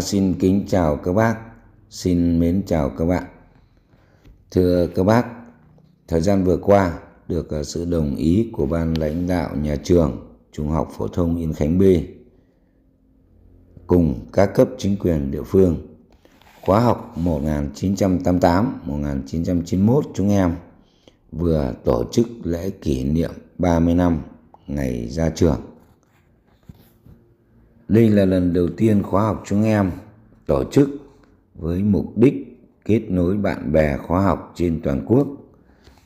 xin kính chào các bác, xin mến chào các bạn. Thưa các bác, thời gian vừa qua được à, sự đồng ý của ban lãnh đạo nhà trường Trung học phổ thông Yên Khánh B cùng các cấp chính quyền địa phương khóa học 1988-1991 chúng em vừa tổ chức lễ kỷ niệm 30 năm ngày ra trường. Đây là lần đầu tiên khóa học chúng em tổ chức với mục đích kết nối bạn bè khóa học trên toàn quốc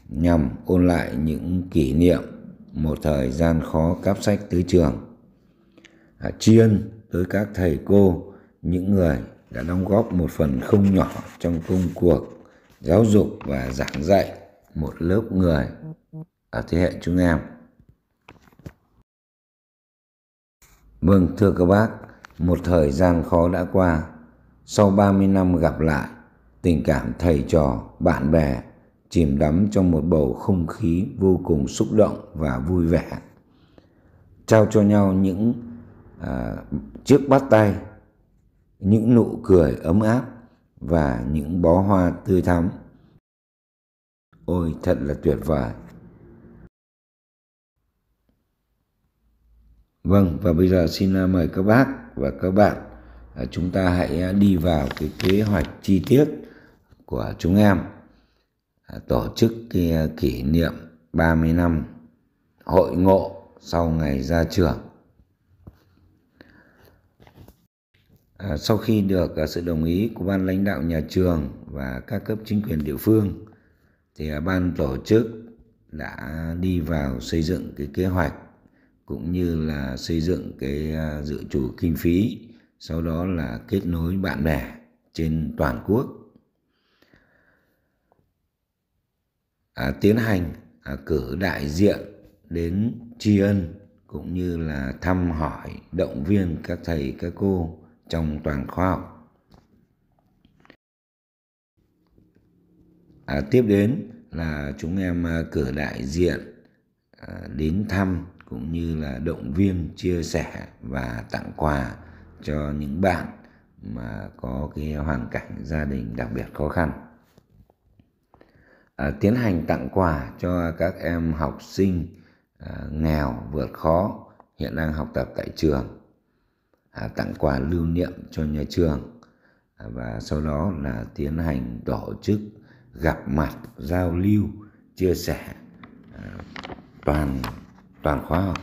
nhằm ôn lại những kỷ niệm một thời gian khó cắp sách tới trường. À, tri ân tới các thầy cô, những người đã đóng góp một phần không nhỏ trong công cuộc giáo dục và giảng dạy một lớp người ở thế hệ chúng em. Vâng, thưa các bác, một thời gian khó đã qua. Sau 30 năm gặp lại, tình cảm thầy trò, bạn bè chìm đắm trong một bầu không khí vô cùng xúc động và vui vẻ. Trao cho nhau những à, chiếc bắt tay, những nụ cười ấm áp và những bó hoa tươi thắm. Ôi thật là tuyệt vời. Vâng, và bây giờ xin à, mời các bác và các bạn à, chúng ta hãy à, đi vào cái kế hoạch chi tiết của chúng em tổ chức cái kỷ niệm 30 năm hội ngộ sau ngày ra trường. À, sau khi được sự đồng ý của ban lãnh đạo nhà trường và các cấp chính quyền địa phương thì ban tổ chức đã đi vào xây dựng cái kế hoạch cũng như là xây dựng cái à, dự trù kinh phí sau đó là kết nối bạn bè trên toàn quốc. À, tiến hành à, cử đại diện đến tri ân cũng như là thăm hỏi động viên các thầy các cô trong toàn khoa học. À, tiếp đến là chúng em à, cử đại diện à, đến thăm cũng như là động viên chia sẻ và tặng quà cho những bạn mà có cái hoàn cảnh gia đình đặc biệt khó khăn. À, tiến hành tặng quà cho các em học sinh à, nghèo vượt khó hiện đang học tập tại trường. À, tặng quà lưu niệm cho nhà trường. À, và sau đó là tiến hành tổ chức gặp mặt giao lưu chia sẻ à, toàn toàn khóa học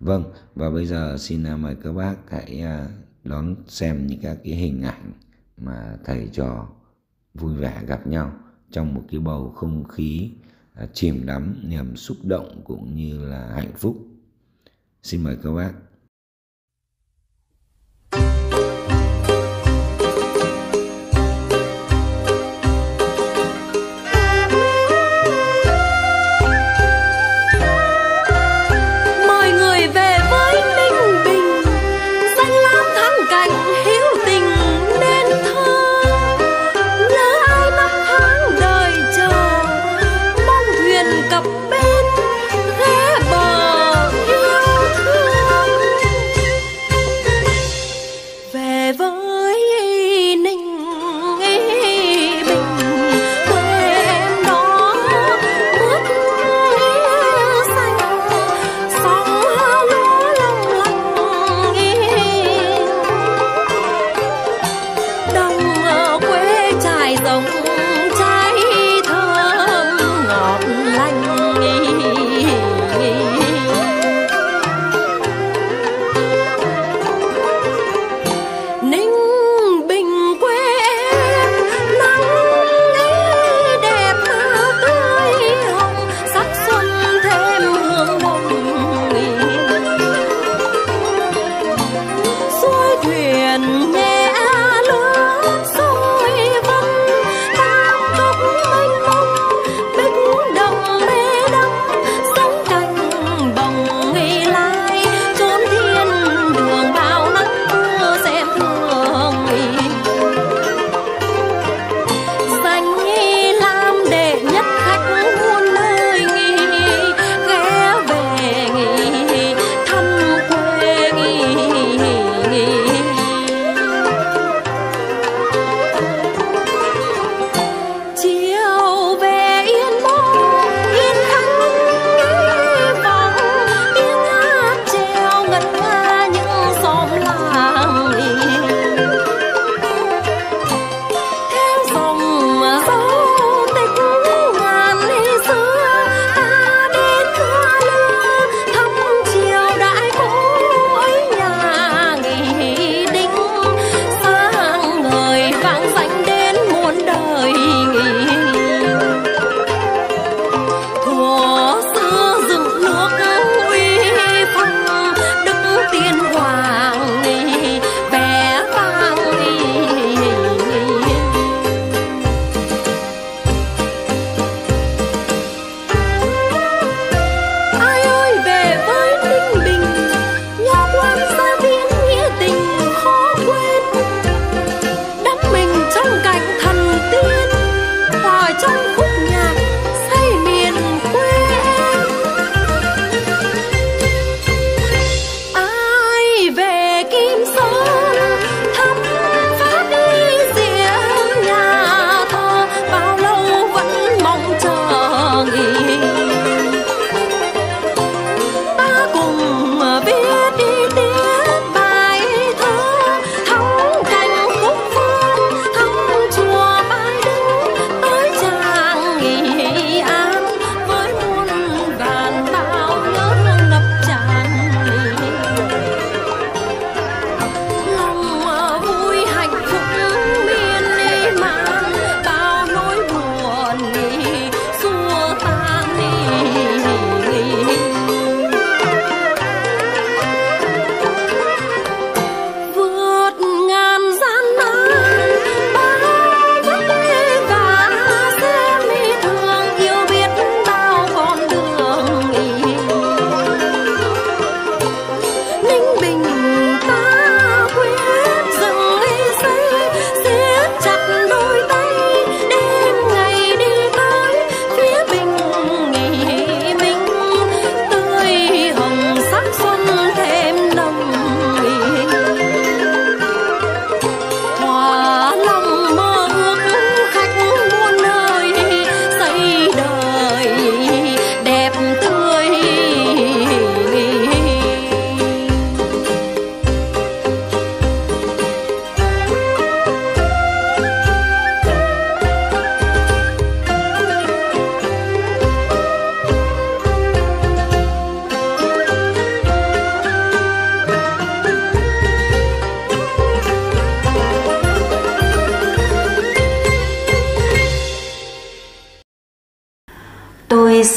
vâng và bây giờ xin à, mời các bác hãy à, đón xem những các cái hình ảnh mà thầy trò vui vẻ gặp nhau trong một cái bầu không khí à, chìm đắm, niềm xúc động cũng như là hạnh phúc. Xin mời các bác.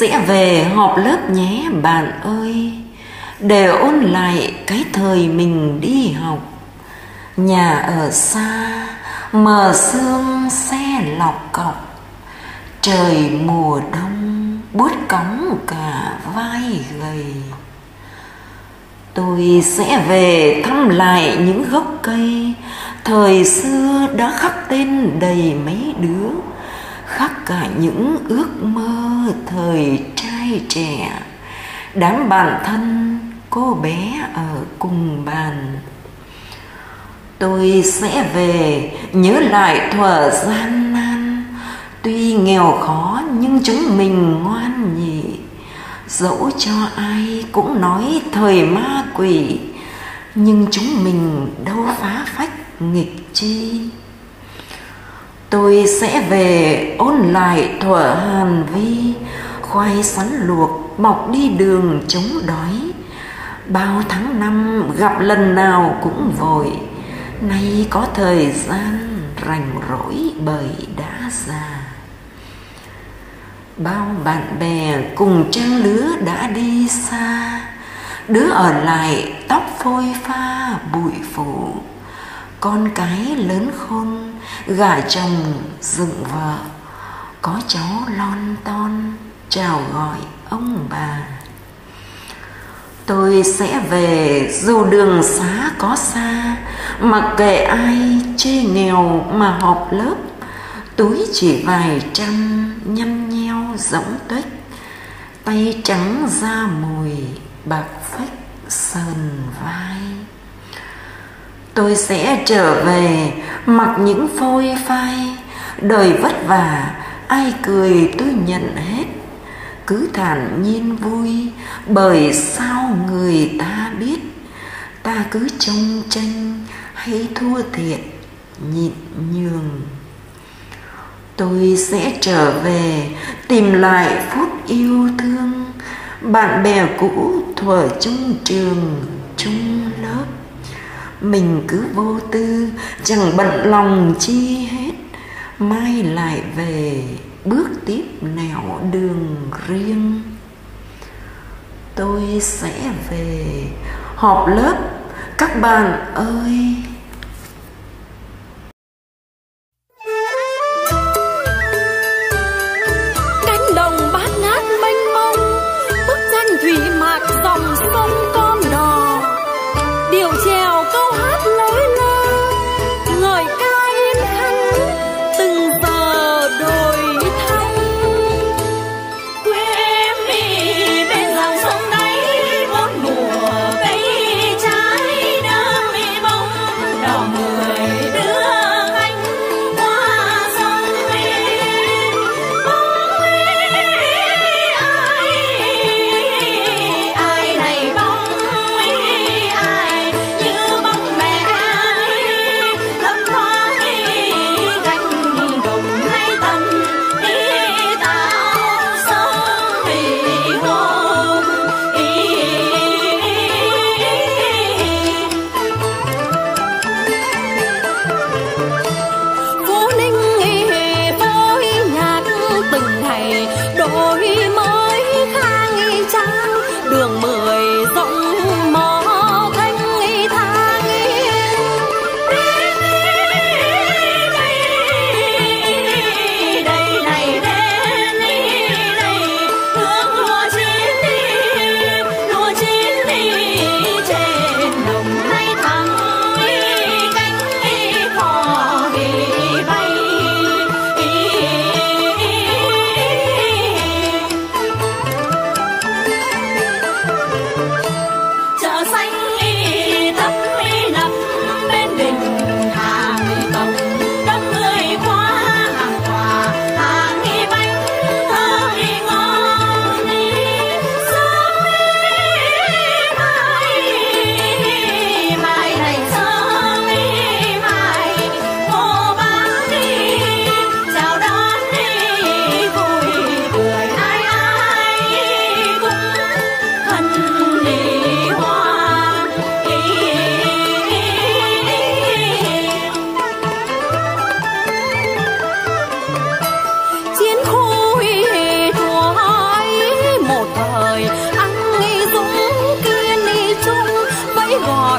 Sẽ về họp lớp nhé, bạn ơi. Để ôn lại cái thời mình đi học. Nhà ở xa mờ sương xe lọc cọc. Trời mùa đông buốt cóng cả vai gầy. Tôi sẽ về thăm lại những gốc cây. Thời xưa đã khắc tên đầy mấy đứa khắc cả những ước mơ thời trai trẻ. Đám bạn thân, cô bé ở cùng bàn. Tôi sẽ về, nhớ lại thuở gian nan. Tuy nghèo khó, nhưng chúng mình ngoan nhỉ dẫu cho ai cũng nói thời ma quỷ, nhưng chúng mình đâu phá phách nghịch chi tôi sẽ về ôn lại thuở hàn vi, khoai sắn luộc, mọc đi đường chống đói. Bao tháng năm gặp lần nào cũng vội. Nay có thời gian rảnh rỗi bởi đã già. Bao bạn bè cùng trang lứa đã đi xa. Đứa ở lại tóc phôi pha bụi phủ con cái lớn khôn gả chồng dựng vợ, có cháu lon ton, chào gọi ông bà. Tôi sẽ về, dù đường xá có xa mặc kệ ai chê nghèo mà họp lớp, túi chỉ vài trăm nhăn nheo rỗng tuếch, tay trắng da mùi bạc phách sờn vai tôi sẽ trở về, mặc những phôi phai. Đời vất vả, ai cười tôi nhận hết. Cứ thản nhiên vui, bởi sao người ta biết? Ta cứ trông tranh, hay thua thiệt, nhịn nhường. Tôi sẽ trở về, tìm lại phút yêu thương. Bạn bè cũ thuở chung trường, chung lớp mình cứ vô tư, chẳng bận lòng chi hết. Mai lại về, bước tiếp nẻo đường riêng. Tôi sẽ về họp lớp. Các bạn ơi!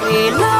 未来